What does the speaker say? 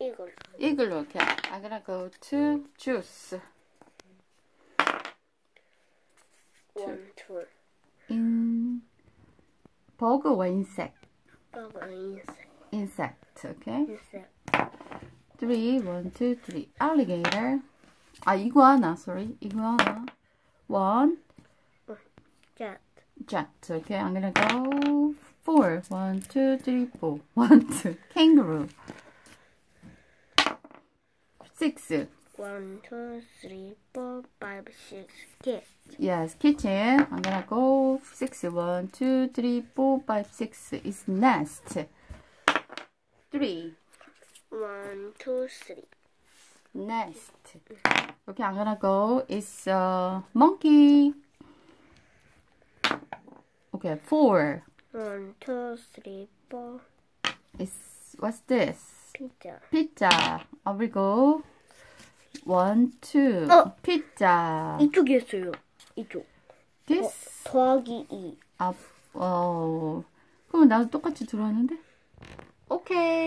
Eagle. Eagle. Okay. I'm gonna go to juice. One, two. In bug or insect? Bug or insect. Insect. Okay. Insect. Three, one, two, three. Alligator. Ah, iguana. Sorry, iguana. One. Jet. Jet. Okay. I'm gonna go four. One, two, three, four. One, two. Kangaroo. Six. One, two, three, four, five, six. Cat. Yes, kitchen. I'm gonna go six. One, two, three, four, five, six. It's nest. Three. One, two, three. Nest. Okay, I'm gonna go. It's a monkey. Okay, four. One, two, three, four. It's what's this? Pizza. Pizza. I will go. One, two. 어. 이쪽에 있어요. 이쪽. This. 더하기 2. 아, 어. 그럼 나도 똑같이 들어왔는데? 오케이.